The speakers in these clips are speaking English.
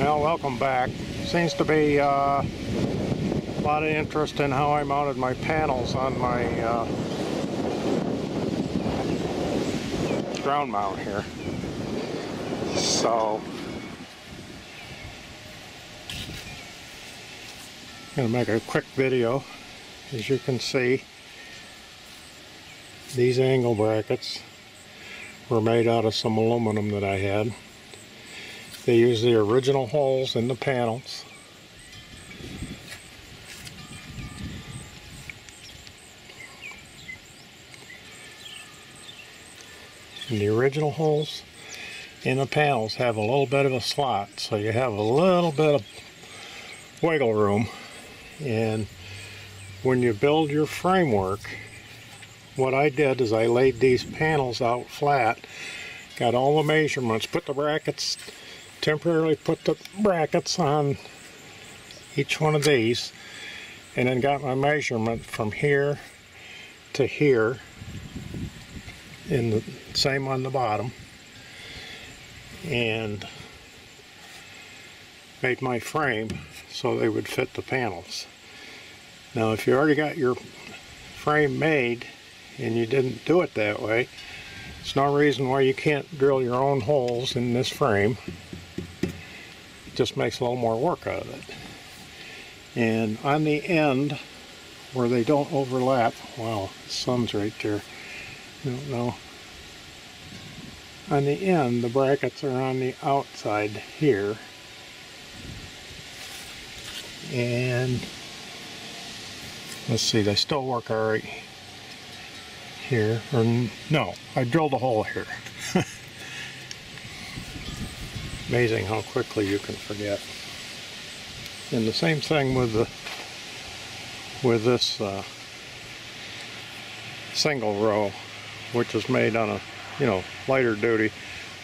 Well, welcome back. Seems to be uh, a lot of interest in how I mounted my panels on my uh, ground mount here. So, I'm going to make a quick video. As you can see, these angle brackets were made out of some aluminum that I had. They use the original holes in the panels. And the original holes in the panels have a little bit of a slot, so you have a little bit of wiggle room. And when you build your framework, what I did is I laid these panels out flat, got all the measurements, put the brackets, temporarily put the brackets on each one of these, and then got my measurement from here to here, and the same on the bottom, and made my frame so they would fit the panels. Now if you already got your frame made, and you didn't do it that way, there's no reason why you can't drill your own holes in this frame. Just makes a little more work out of it. And on the end, where they don't overlap, wow, the sun's right there. Know. On the end, the brackets are on the outside here. And let's see, they still work all right here, or no, I drilled a hole here. Amazing how quickly you can forget. And the same thing with the with this uh, single row, which is made on a you know lighter duty.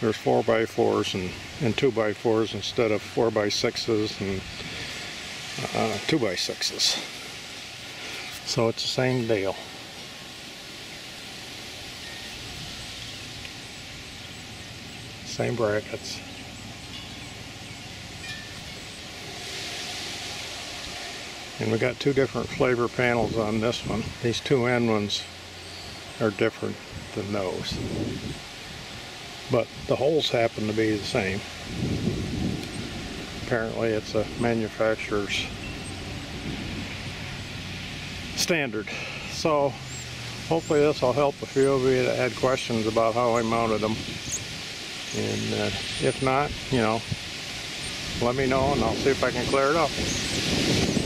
There's four by fours and and two by fours instead of four by sixes and uh, two by sixes. So it's the same deal. same brackets. And we got two different flavor panels on this one. These two end ones are different than those. But the holes happen to be the same. Apparently it's a manufacturer's standard. So hopefully this will help a few of you that had questions about how I mounted them. And uh, if not, you know, let me know and I'll see if I can clear it up.